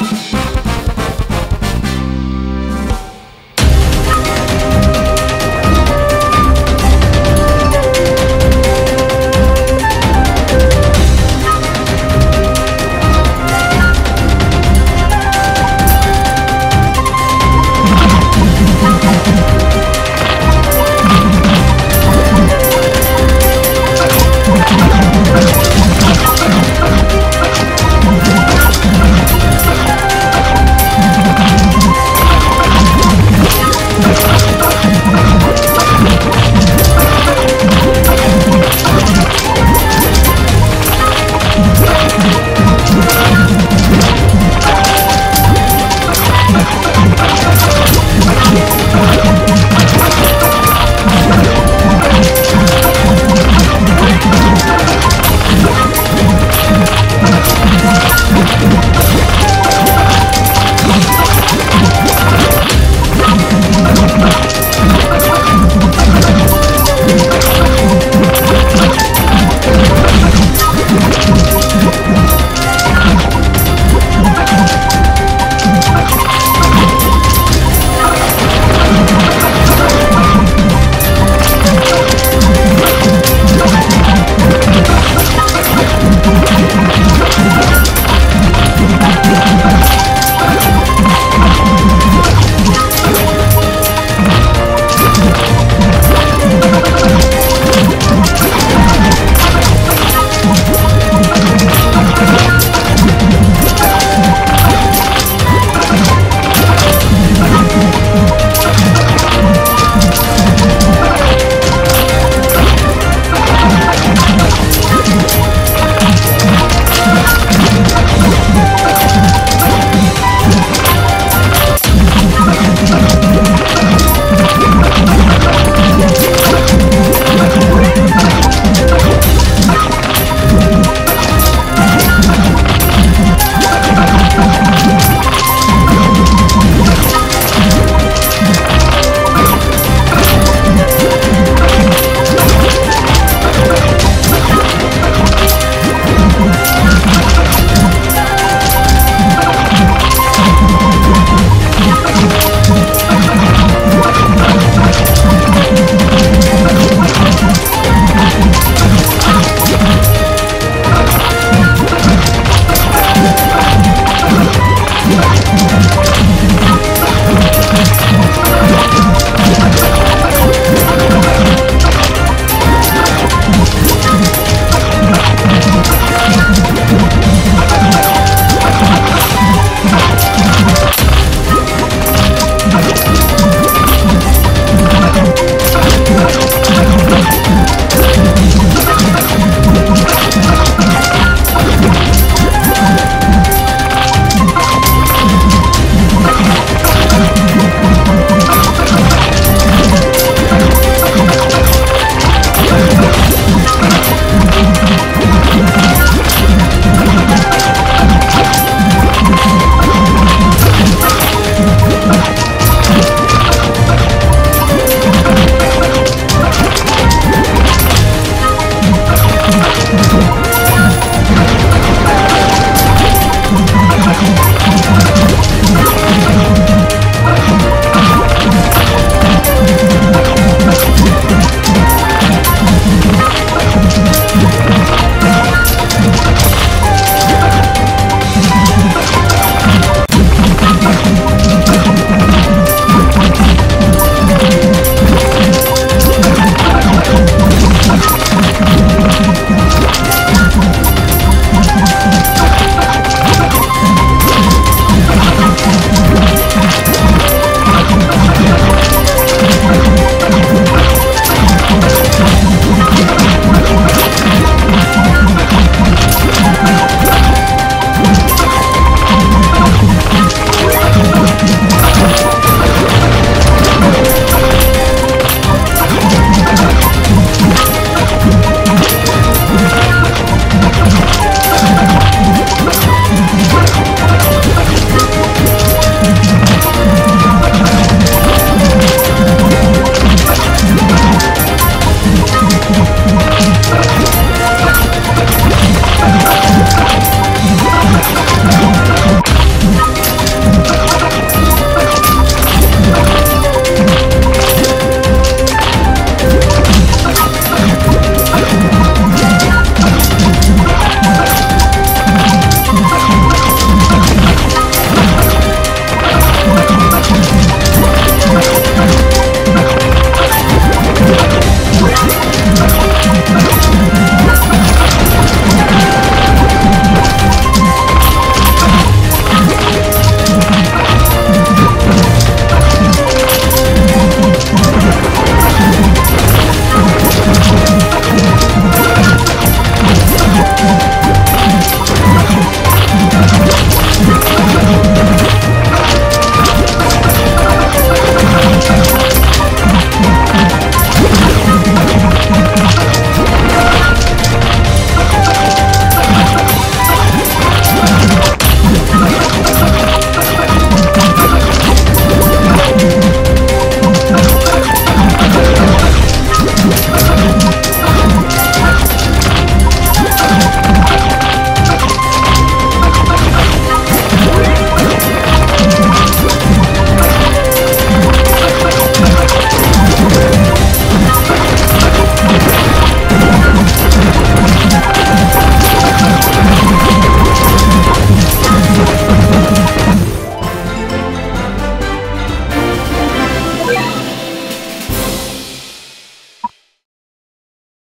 Bye.